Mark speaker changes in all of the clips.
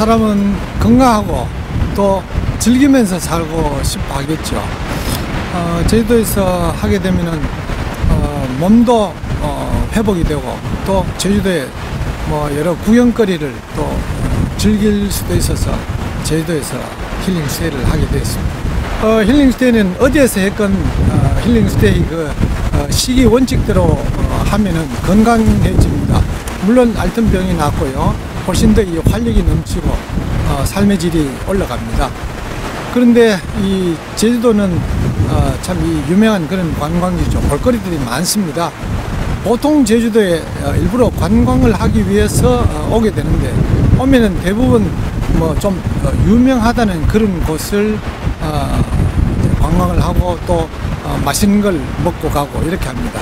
Speaker 1: 사람은 건강하고 또 즐기면서 살고 싶어 하겠죠. 어, 제주도에서 하게 되면은 어, 몸도 어, 회복이 되고 또 제주도에 뭐 여러 구경거리를 또 즐길 수도 있어서 제주도에서 힐링 스테이를 하게 되었습니다. 어, 힐링 스테이는 어디에서 했건 어, 힐링 스테이 그 어, 시기 원칙대로 어, 하면은 건강해집니다. 물론 앓던 병이 낫고요. 훨씬 더 이 활력이 넘치고 어, 삶의 질이 올라갑니다. 그런데 이 제주도는 어, 참이 유명한 그런 관광지죠. 볼거리들이 많습니다. 보통 제주도에 어, 일부러 관광을 하기 위해서 어, 오게 되는데 오면은 대부분 뭐 좀 유명하다는 그런 곳을 어, 관광을 하고 또 어, 맛있는 걸 먹고 가고 이렇게 합니다.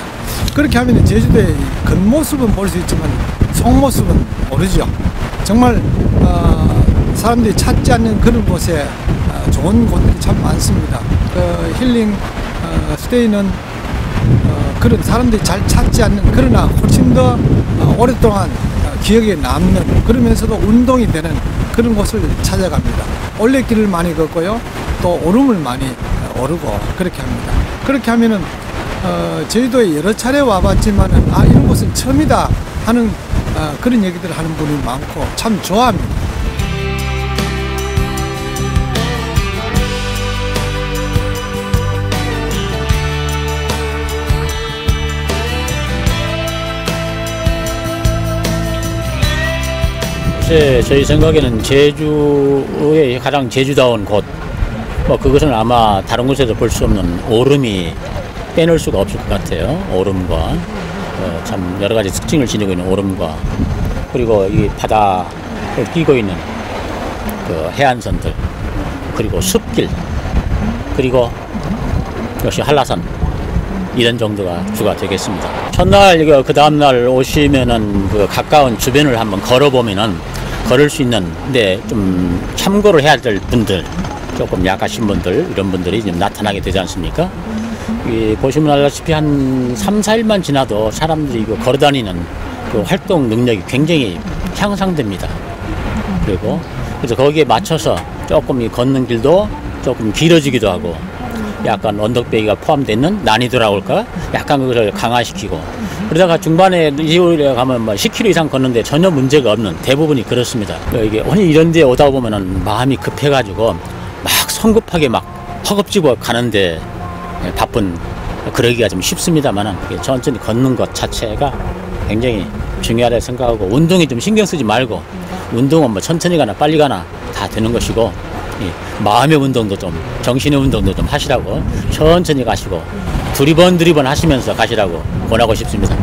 Speaker 1: 그렇게 하면 제주도의 겉모습은 볼 수 있지만 속모습은 모르죠. 정말 어, 사람들이 찾지 않는 그런 곳에 어, 좋은 곳들이 참 많습니다. 그 힐링 어, 스테이는 어, 그런 사람들이 잘 찾지 않는 그러나 훨씬 더 어, 오랫동안 어, 기억에 남는 그러면서도 운동이 되는 그런 곳을 찾아갑니다. 올레길을 많이 걷고요. 또 오름을 많이 어, 오르고 그렇게 합니다. 그렇게 하면은 어, 제주도에 여러 차례 와봤지만은 아 이런 곳은 처음이다 하는 어, 그런 얘기들을 하는 분이 많고 참 좋아합니다.
Speaker 2: 글쎄 저희 생각에는 제주의 가장 제주다운 곳, 뭐 그것은 아마 다른 곳에서 볼 수 없는 오름이 빼놓을 수가 없을 것 같아요. 오름과 어, 참 여러 가지 특징을 지니고 있는 오름과 그리고 이 바다를 끼고 있는 그 해안선들 그리고 숲길 그리고 역시 한라산 이런 정도가 주가 되겠습니다. 첫날 그 다음 날 오시면은 그 가까운 주변을 한번 걸어보면은 걸을 수 있는 근데 좀 참고를 해야 될 분들 조금 약하신 분들 이런 분들이 좀 나타나게 되지 않습니까? 이 보시면 알다시피 한 3, 4일만 지나도 사람들이 이거 걸어다니는 그 활동 능력이 굉장히 향상됩니다. 그리고 그래서 거기에 맞춰서 조금 이 걷는 길도 조금 길어지기도 하고 약간 언덕배기가 포함되는 난이도라고 할까? 약간 그걸 강화시키고 그러다가 중반에 이후에 가면 뭐 10km 이상 걷는데 전혀 문제가 없는 대부분이 그렇습니다. 이게 아니 이런 데 오다 보면은 마음이 급해가지고 막 성급하게 막 허겁지겁 가는데 바쁜 그러기가 좀 쉽습니다만은 천천히 걷는 것 자체가 굉장히 중요하다 생각하고 운동에 좀 신경 쓰지 말고 운동은 뭐 천천히 가나 빨리 가나 다 되는 것이고 이 마음의 운동도 좀 정신의 운동도 좀 하시라고 천천히 가시고 두리번 두리번 하시면서 가시라고 권하고 싶습니다.